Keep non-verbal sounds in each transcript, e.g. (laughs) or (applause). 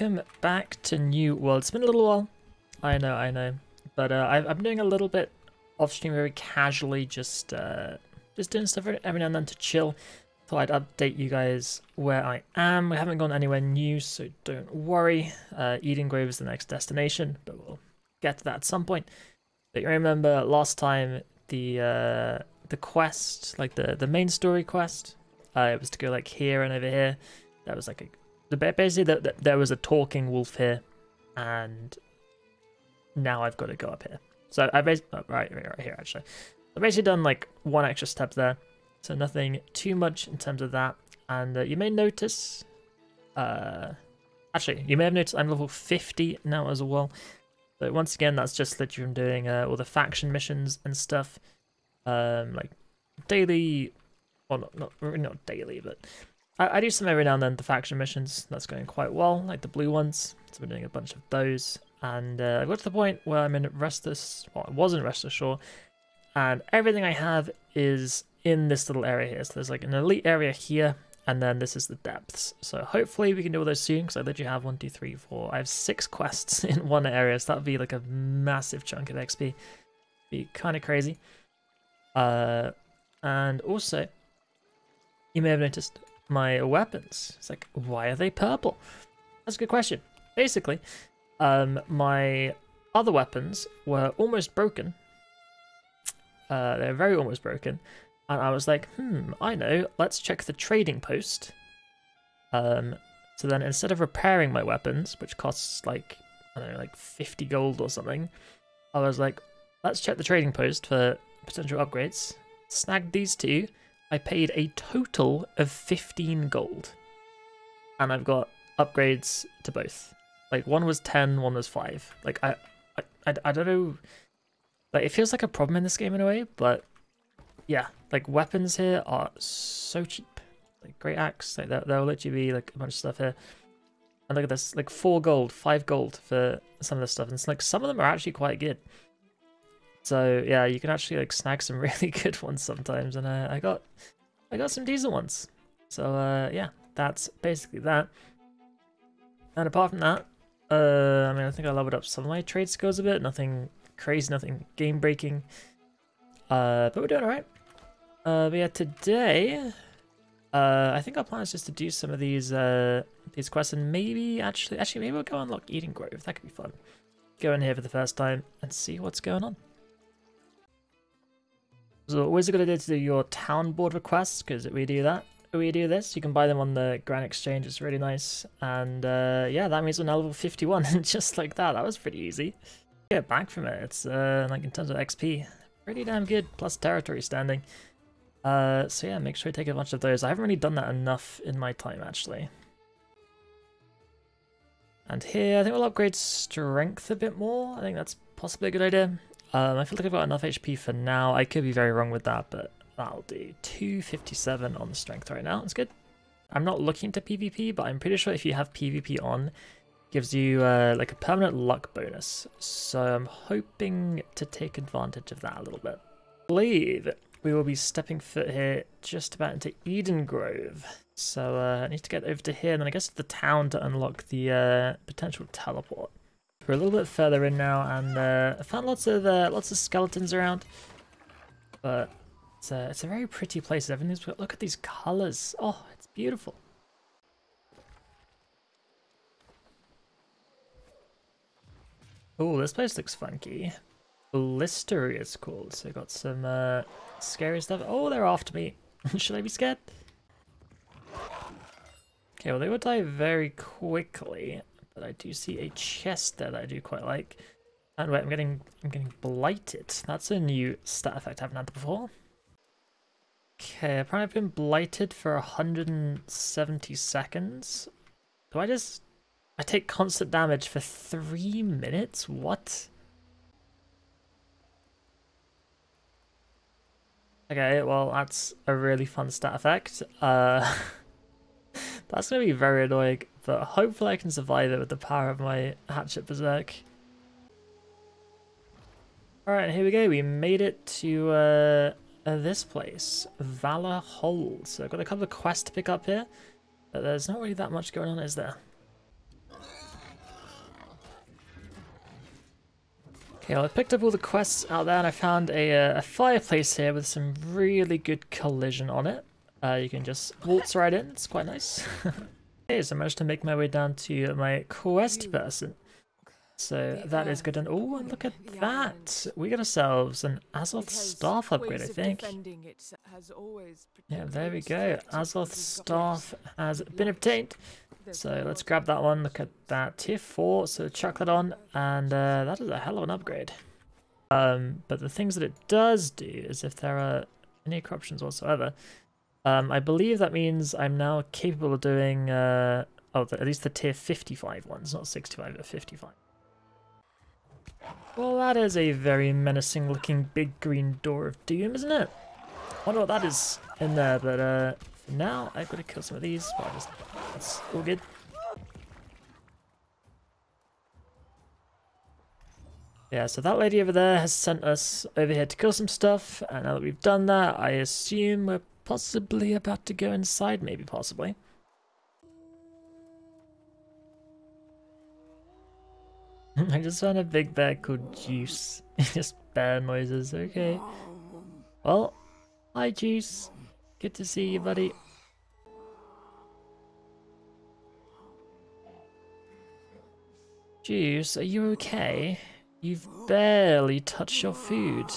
welcome back to New World. It's been a little while. I know, I know. But uh, I, I'm doing a little bit off stream very casually, just uh, just doing stuff every now and then to chill. Thought I'd update you guys where I am. We haven't gone anywhere new, so don't worry. Uh, Edengrove is the next destination, but we'll get to that at some point. But you remember last time the uh, the quest, like the the main story quest, uh, it was to go like here and over here. That was like a basically the, the, there was a talking wolf here, and now I've got to go up here. So I basically oh, right, right right here actually. I've basically done like one extra step there, so nothing too much in terms of that. And uh, you may notice, uh, actually you may have noticed I'm level 50 now as well. But once again, that's just literally from doing uh, all the faction missions and stuff, um, like daily, well not not not daily, but I, I do some every now and then, the faction missions. That's going quite well, like the blue ones. So we're doing a bunch of those. And uh, I got to the point where I'm in Restless, well, I was in Restless Shore, and everything I have is in this little area here. So there's like an elite area here, and then this is the depths. So hopefully we can do all those soon, because I literally have one, two, three, four. I have six quests (laughs) in one area, so that would be like a massive chunk of XP. Be kind of crazy. Uh, and also, you may have noticed my weapons. It's like, why are they purple? That's a good question. Basically, um, my other weapons were almost broken. Uh, they're very almost broken. And I was like, hmm, I know, let's check the trading post. Um, so then instead of repairing my weapons, which costs like, I don't know, like 50 gold or something, I was like, let's check the trading post for potential upgrades. Snagged these two, I paid a total of 15 gold. And I've got upgrades to both. Like one was 10, one was 5. Like I I, I, don't know like it feels like a problem in this game in a way, but yeah, like weapons here are so cheap. Like great axe, like there, there'll literally be like a bunch of stuff here. And look at this, like four gold, five gold for some of the stuff. And it's like some of them are actually quite good. So yeah, you can actually like snag some (laughs) really good ones sometimes, and uh, I got I got some decent ones. So uh, yeah, that's basically that. And apart from that, uh, I mean, I think I leveled up some of my trade skills a bit. Nothing crazy, nothing game breaking. Uh, but we're doing alright. Uh, but yeah, today, uh, I think our plan is just to do some of these uh these quests and maybe actually actually maybe we'll go unlock Eden Grove. That could be fun. Go in here for the first time and see what's going on. So always a good idea to do your town board requests, because we do that. We do this, you can buy them on the Grand Exchange, it's really nice. And uh, yeah, that means we're now level 51, and (laughs) just like that, that was pretty easy. Get back from it, it's uh, like in terms of XP, pretty damn good, plus territory standing. Uh, so yeah, make sure you take a bunch of those. I haven't really done that enough in my time, actually. And here, I think we'll upgrade strength a bit more. I think that's possibly a good idea. Um, I feel like I've got enough HP for now. I could be very wrong with that, but that'll do. 257 on the strength right now. That's good. I'm not looking to PvP, but I'm pretty sure if you have PvP on, gives you uh, like a permanent luck bonus. So I'm hoping to take advantage of that a little bit. I believe we will be stepping foot here just about into Edengrove. So uh, I need to get over to here and then I guess to the town to unlock the uh, potential teleport. We're a little bit further in now, and uh, I found lots of uh, lots of skeletons around. But it's a, it's a very pretty place. Look at these colors. Oh, it's beautiful. Oh, this place looks funky. Blister is called. So got some uh, scary stuff. Oh, they're after me. (laughs) Should I be scared? Okay, well they will die very quickly. But I do see a chest there that I do quite like. And wait, I'm getting I'm getting blighted. That's a new stat effect I haven't had before. Okay, apparently I've been blighted for 170 seconds. Do I just I take constant damage for three minutes? What? Okay, well that's a really fun stat effect. Uh (laughs) That's going to be very annoying, but hopefully I can survive it with the power of my hatchet berserk. Alright, here we go. We made it to uh, uh, this place, Valor Hold. So I've got a couple of quests to pick up here, but there's not really that much going on, is there? Okay, well, I picked up all the quests out there and I found a, uh, a fireplace here with some really good collision on it. Uh, you can just waltz right in, it's quite nice. (laughs) okay, so I managed to make my way down to my quest person. So that is good. And oh, look at that! We got ourselves an Azoth staff upgrade, I think. Yeah, there we go. Azoth staff has been obtained. So let's grab that one. Look at that. Tier 4, so chuck that on. And uh, that is a hell of an upgrade. Um, but the things that it does do is if there are any corruptions whatsoever, um, I believe that means I'm now capable of doing, uh, oh, the, at least the tier 55 ones, not 65, but 55. Well, that is a very menacing looking big green door of doom, isn't it? I wonder what that is in there, but uh, now, I've got to kill some of these. Well, just, it's all good. Yeah, so that lady over there has sent us over here to kill some stuff, and now that we've done that, I assume we're possibly about to go inside, maybe possibly. (laughs) I just found a big bear called Juice. (laughs) just bear noises, okay. Well, hi Juice. Good to see you, buddy. Juice, are you okay? You've barely touched your food.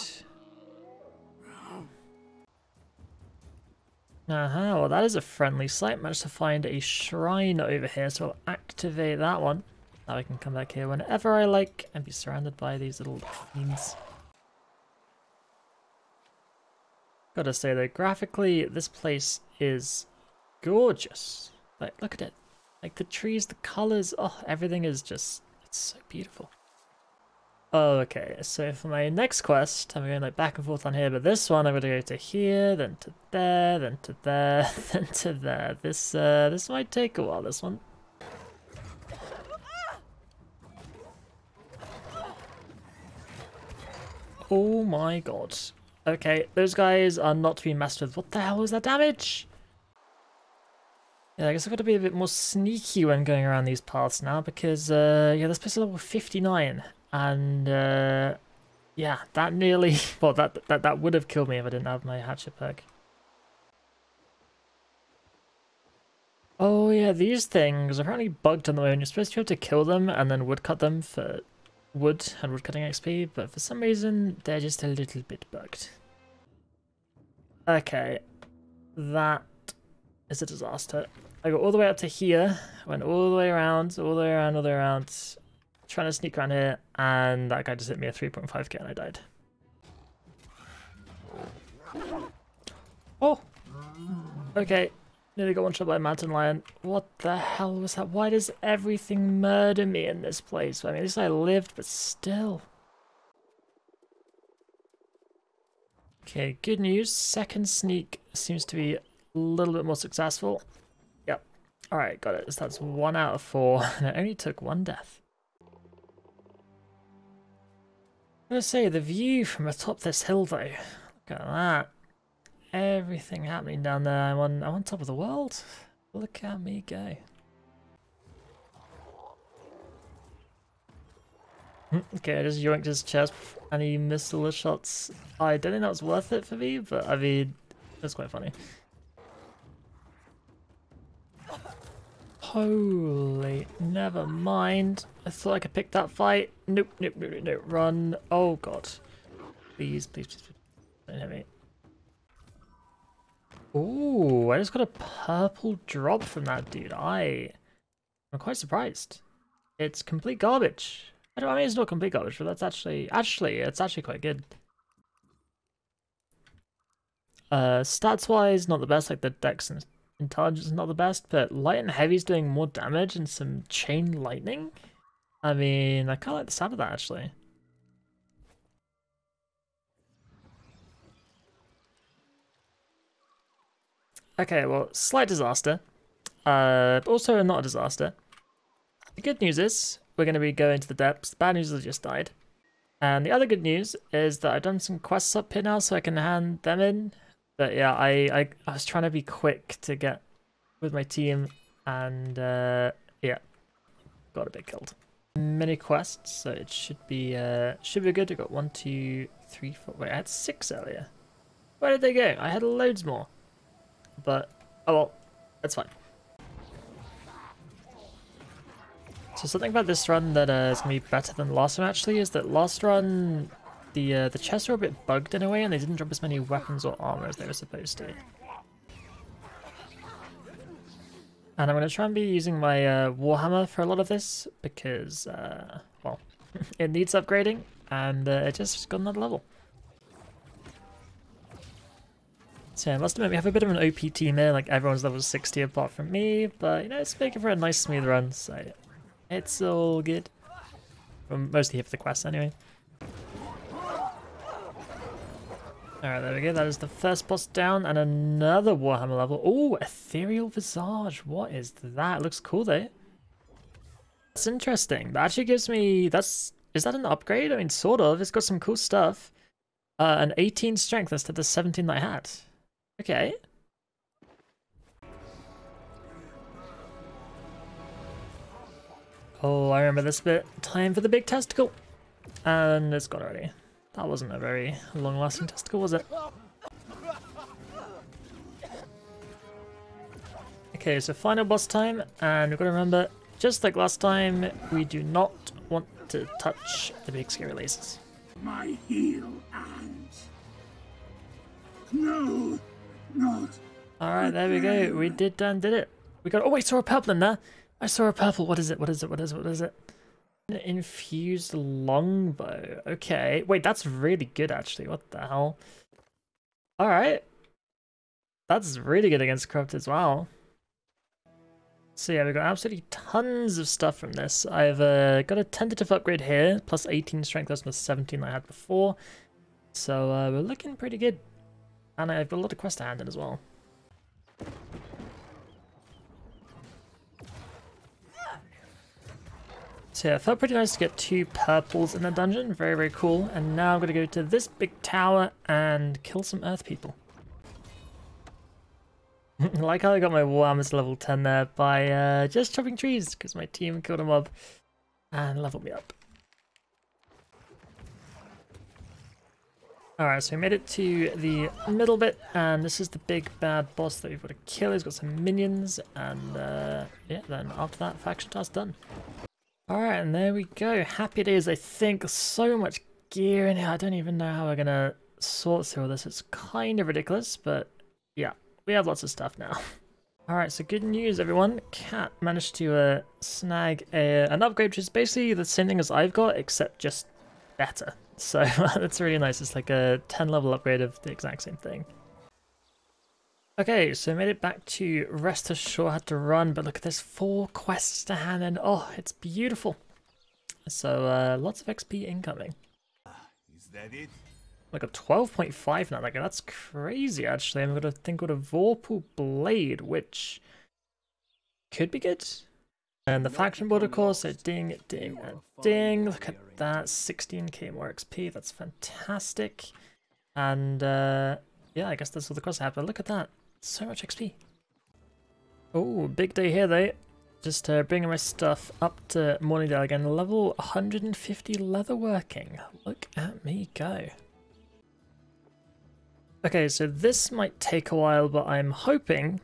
Uh-huh, well that is a friendly sight. Managed to find a shrine over here, so I'll activate that one. Now I can come back here whenever I like and be surrounded by these little fiends. Gotta say though, graphically, this place is gorgeous. Like, look at it. Like the trees, the colors, oh, everything is just, it's so beautiful. Okay, so for my next quest, I'm going like back and forth on here, but this one I'm going to go to here, then to there, then to there, (laughs) then to there. This, uh, this might take a while, this one. Oh my god. Okay, those guys are not to be messed with. What the hell was that damage? Yeah, I guess I've got to be a bit more sneaky when going around these paths now because, uh, yeah, this place is level 59 and, uh, yeah, that nearly, (laughs) well, that, that, that would have killed me if I didn't have my hatchet perk. Oh yeah, these things are apparently bugged on the moment. You're supposed to be able to kill them and then woodcut them for wood and woodcutting XP, but for some reason they're just a little bit bugged. Okay, that is a disaster. I got all the way up to here, went all the way around, all the way around, all the way around, trying to sneak around here, and that guy just hit me a 3.5k and I died. Oh! Okay, Nearly got one shot by a mountain lion. What the hell was that? Why does everything murder me in this place? I mean, at least I lived, but still. Okay, good news. Second sneak seems to be a little bit more successful. Yep. Alright, got it. So that's one out of four, and (laughs) it only took one death. Gonna say, the view from atop this hill, though. Look at that everything happening down there. I'm on, I'm on top of the world. Look at me go. Hmm, okay, I just yoinked his chest and he missed all the shots. I don't think that was worth it for me, but I mean, that's quite funny. Holy, never mind. I thought I could pick that fight. Nope, nope, nope, nope, nope. Run. Oh god. Please, please, please, please. Don't hit me. Ooh, I just got a purple drop from that dude. I I'm quite surprised. It's complete garbage. I, I mean, it's not complete garbage, but that's actually, actually, it's actually quite good. Uh, stats-wise, not the best, like the dex and intelligence is not the best, but light and heavy is doing more damage and some chain lightning. I mean, I kind of like the sound of that, actually. Okay, well, slight disaster. Uh, but also not a disaster. The good news is we're going to be going to the depths. The bad news is I just died. And the other good news is that I've done some quests up here now so I can hand them in. But yeah, I, I, I was trying to be quick to get with my team and uh, yeah, got a bit killed. mini quests, so it should be uh, should be good. I got one, two, three, four. Wait, I had six earlier. Where did they go? I had loads more. But oh well, that's fine. So something about this run that uh, is gonna be better than last one actually is that last run the uh, the chests were a bit bugged in a way and they didn't drop as many weapons or armor as they were supposed to. And I'm going to try and be using my uh, Warhammer for a lot of this because, uh, well, (laughs) it needs upgrading and uh, it just got another level. So yeah, I must admit we have a bit of an OP team here, like everyone's level 60 apart from me, but you know, it's making for a nice smooth run, so it's all good. I'm mostly here for the quest anyway. Alright, there we go. That is the first boss down and another Warhammer level. Oh, Ethereal Visage. What is that? Looks cool though. That's interesting. That actually gives me... That's... Is that an upgrade? I mean, sort of. It's got some cool stuff. Uh, an 18 strength instead of the 17 that I had. Okay. Oh, I remember this bit. Time for the big testicle. And it's gone already. That wasn't a very long-lasting testicle, was it? Okay, so final boss time, and we've got to remember, just like last time, we do not want to touch the big scary lasers. My heel and no, not. Alright, there we go. We did done did it. We got. Oh, I saw a purple in there. I saw a purple. What is it? What is it? What is it? What is it? Infused longbow. Okay. Wait, that's really good actually. What the hell? Alright. That's really good against Corrupt as well. So yeah, we've got absolutely tons of stuff from this. I've uh, got a tentative upgrade here, plus 18 strength, the 17 I had before. So uh, we're looking pretty good. And I've got a lot of quest to hand in as well. Yeah, felt pretty nice to get two purples in the dungeon. Very, very cool. And now I'm going to go to this big tower and kill some earth people. (laughs) like how I got my Warhammer level 10 there by uh, just chopping trees because my team killed a mob and leveled me up. Alright, so we made it to the middle bit, and this is the big bad boss that we've got to kill. He's got some minions, and uh, yeah, then after that, faction task done. Alright, and there we go. Happy days, I think. So much gear in here. I don't even know how we're going to sort through all this. It's kind of ridiculous, but yeah, we have lots of stuff now. (laughs) Alright, so good news, everyone. Cat managed to uh, snag a, an upgrade, which is basically the same thing as I've got, except just better. (laughs) So that's really nice. It's like a 10 level upgrade of the exact same thing. Okay, so I made it back to Restless Shore, had to run, but look at this, four quests to hand, and oh, it's beautiful. So, uh, lots of XP incoming. Is that it? Like a 12.5 now, like that's crazy actually. I'm gonna think with a Vorpal Blade, which could be good. And the faction board, of course, so ding, ding, and ding. Look at that, 16k more XP, that's fantastic. And, uh, yeah, I guess that's all the quests I have, but look at that. So much XP. Oh, big day here though. Just uh, bringing my stuff up to Mourningdale again. Level 150 leatherworking. Look at me go. Okay, so this might take a while, but I'm hoping,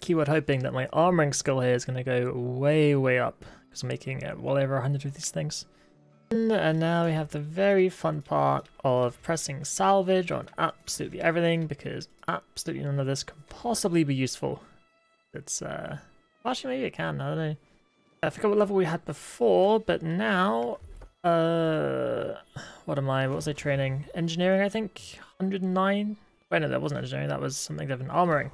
keyword hoping, that my armoring skill here is going to go way, way up. Because I'm making uh, well over 100 of these things. And now we have the very fun part of pressing salvage on absolutely everything because absolutely none of this can possibly be useful. It's, uh, actually maybe it can, I don't know. I forgot what level we had before, but now, uh, what am I, what was I training? Engineering, I think? 109? Wait, no, that wasn't engineering, that was something different. Armoring.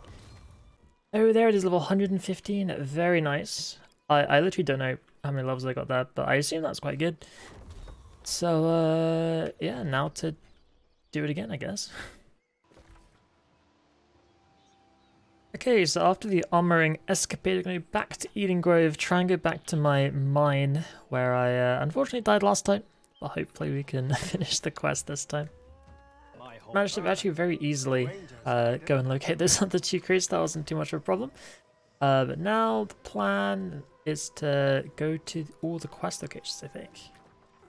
Oh, there it is, level 115. Very nice. I, I literally don't know how many levels I got there, but I assume that's quite good. So, uh, yeah, now to do it again, I guess. (laughs) okay, so after the armoring escapade, I'm going to go back to Eden Grove, try and go back to my mine, where I uh, unfortunately died last time. But hopefully we can (laughs) finish the quest this time. Managed to actually very easily uh, go and locate those (laughs) other two crates, that wasn't too much of a problem. Uh, but now the plan is to go to all the quest locations, I think.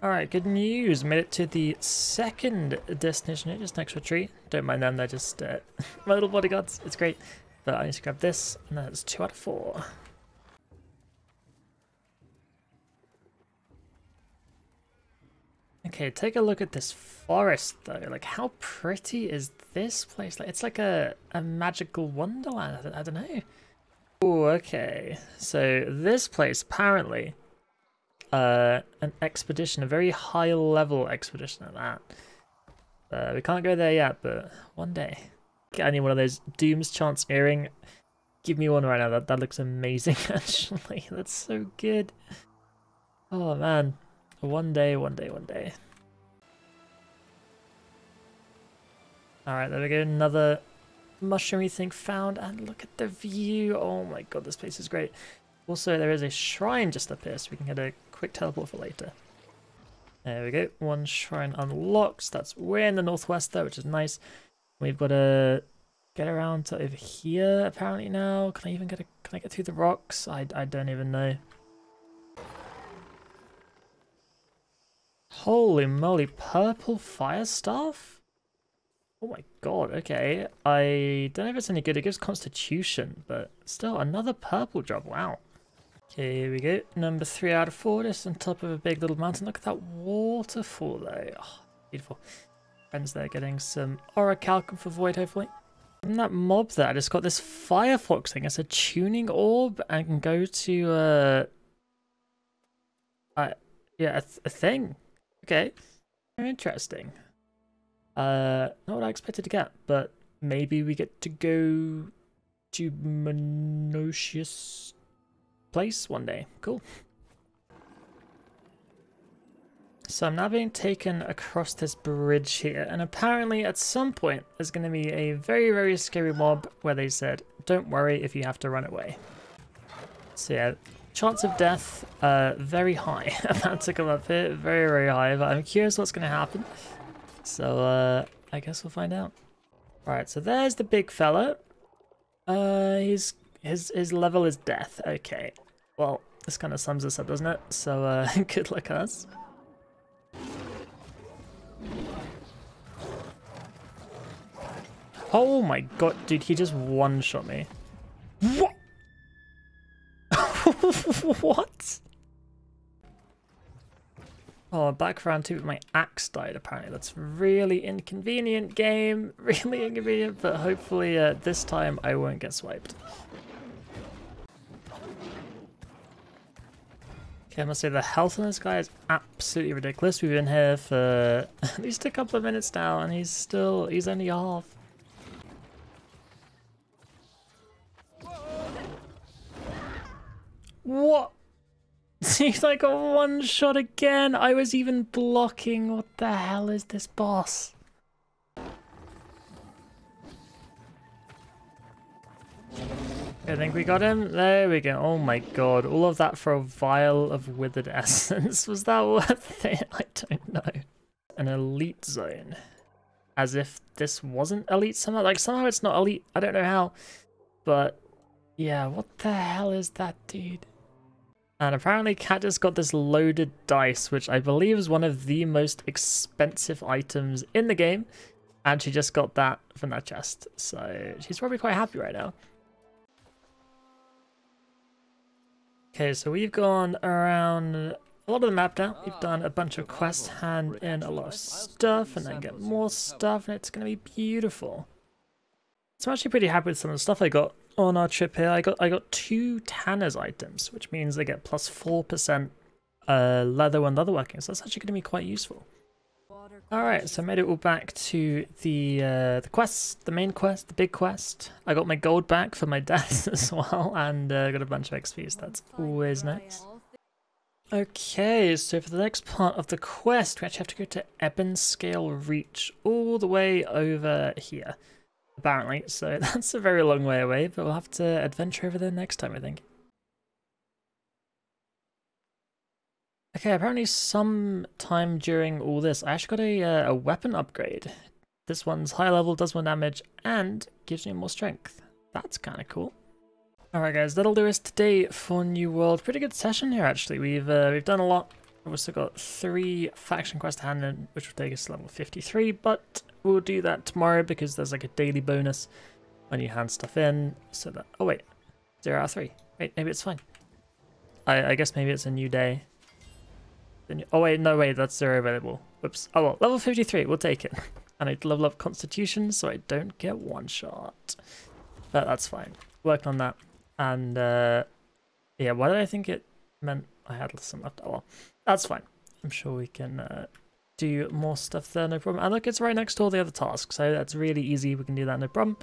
Alright, good news. Made it to the second destination here, just next to a tree. Don't mind them, they're just uh, (laughs) my little bodyguards. It's great. But I need to grab this, and that's two out of four. Okay, take a look at this forest though. Like, how pretty is this place? Like, it's like a, a magical wonderland. I don't, I don't know. Oh, okay. So this place apparently, uh, an expedition, a very high level expedition at that. Uh, we can't go there yet, but one day. Get any one of those Doom's Chance earring. Give me one right now. That that looks amazing. (laughs) Actually, that's so good. Oh man, one day, one day, one day. Alright, there we go. Another mushroomy thing found. And look at the view. Oh my god, this place is great. Also, there is a shrine just up here, so we can get a quick teleport for later. There we go. One shrine unlocks. That's way in the northwest there, which is nice. We've got to get around to over here apparently now. Can I even get a, can I get through the rocks? I, I don't even know. Holy moly, purple fire staff? Oh my god, okay. I don't know if it's any good. It gives constitution, but still, another purple drop. Wow. Okay, here we go. Number three out of four. Just on top of a big little mountain. Look at that waterfall though. Oh, beautiful. Friends there getting some orichalcum for Void, hopefully. From that mob there, I just got this Firefox thing. It's a tuning orb and can go to, uh... uh yeah, a, th a thing. Okay. Very interesting. Uh, not what I expected to get, but maybe we get to go to Monosius place one day. Cool. So I'm now being taken across this bridge here, and apparently at some point there's going to be a very, very scary mob where they said, don't worry if you have to run away. So yeah, Chance of death, uh, very high. (laughs) About to come up here, very, very high, but I'm curious what's going to happen. So, uh, I guess we'll find out. Alright, so there's the big fella. Uh, he's, his, his level is death. Okay. Well, this kind of sums us up, doesn't it? So, uh, (laughs) good luck us. Oh my god, dude, he just one-shot me. What? (laughs) what? Oh, back round two, my axe died apparently. That's really inconvenient game. (laughs) Really inconvenient, but hopefully uh, this time I won't get swiped. Okay, I must say the health on this guy is absolutely ridiculous. We've been here for (laughs) at least a couple of minutes now and he's still, he's only half. What? (laughs) He's like a one shot again. I was even blocking. What the hell is this boss? I think we got him. There we go. Oh my god. All of that for a vial of withered (laughs) essence. Was that worth it? (laughs) I don't know. An elite zone. As if this wasn't elite somehow. Like somehow it's not elite. I don't know how. But yeah, what the hell is that, dude? And apparently Cat just got this loaded dice, which I believe is one of the most expensive items in the game. And she just got that from that chest. So she's probably quite happy right now. Okay, so we've gone around a lot of the map now. We've done a bunch of quests, hand in a lot of stuff, and then get more stuff, and it's going to be beautiful. So I'm actually pretty happy with some of the stuff I got on our trip here, I got I got two Tanner's items, which means they get plus four percent uh, leather and leatherworking. So that's actually going to be quite useful. All right, so I made it all back to the uh, the quest, the main quest, the big quest. I got my gold back for my death (laughs) as well, and uh, got a bunch of XP. So that's always nice. Okay, so for the next part of the quest, we actually have to go to Ebonscale Reach, all the way over here apparently, so (laughs) that's a very long way away, but we'll have to adventure over there next time, I think. Okay, apparently sometime during all this, I actually got a, uh, a weapon upgrade. This one's high level, does more damage, and gives me more strength. That's kind of cool. Alright guys, that'll do us today for New World. Pretty good session here actually. We've uh, we've done a lot. We've also got three faction quests to hand in, which will take us to level 53, but we'll do that tomorrow because there's like a daily bonus when you hand stuff in. So that oh wait, zero out of three. Wait, maybe it's fine. I, I guess maybe it's a new day. Then oh wait, no wait, that's zero available. Whoops. Oh well, level 53, we'll take it. (laughs) And I level up Constitution so I don't get one shot. But that's fine. Working on that. And uh, yeah, why did I think it meant I had some left? Oh well, that's fine. I'm sure we can uh, do more stuff there, no problem. And look, it's right next to all the other tasks, so that's really easy. We can do that, no problem.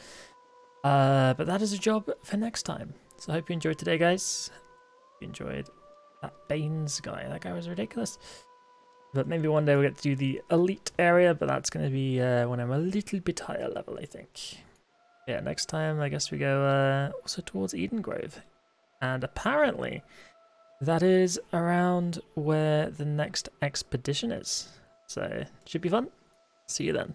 Uh, but that is a job for next time. So I hope you enjoyed today, guys. You enjoyed that Baines guy. That guy was ridiculous. But maybe one day we'll get to do the elite area, but that's going to be uh, when I'm a little bit higher level, I think. Yeah, next time I guess we go uh, also towards Eden Grove. And apparently that is around where the next expedition is. So, should be fun. See you then.